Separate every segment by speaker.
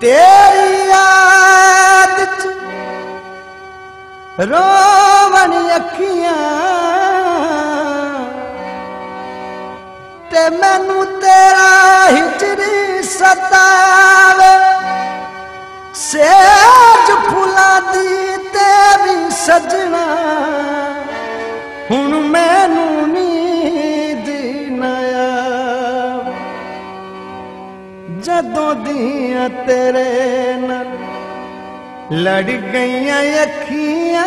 Speaker 1: ਤੇਰੀ ਯਾਦ ਚ ਰੋਵਣ ਅੱਖੀਆਂ ਤੇ ਮੈਨੂੰ ਤੇਰਾ ਹਿਜਰੀ ਸਤਾਵੇ। ਸੇਜ ਫੁਲਾ ਦੀ ਤੇਰੀ ਸਜਣਾ। ਹੁਣ कदों दिया तेरे न लड़ गई अखिया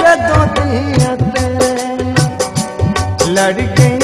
Speaker 1: जदों दिया तेरे न लड़ गई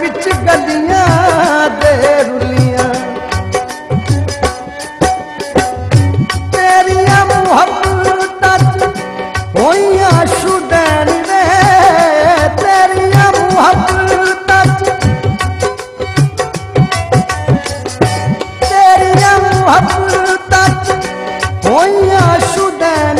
Speaker 1: ਵਿੱਚ ਗਲੀਆਂ ਦੇ ਰੁਲੀਆਂ ਤੇਰੀਆਂ ਮੁਹੱਬਤਾਂ ਚ ਹੋਈਆਂ ਸ਼ੁਦੈਨ ਵੇ ਤੇਰੀਆਂ ਮੁਹੱਬਤਾਂ ਚ ਤੇਰੀਆਂ ਮੁਹੱਬਤਾਂ ਚ ਹੋਈਆਂ ਸ਼ੁਦੈਨ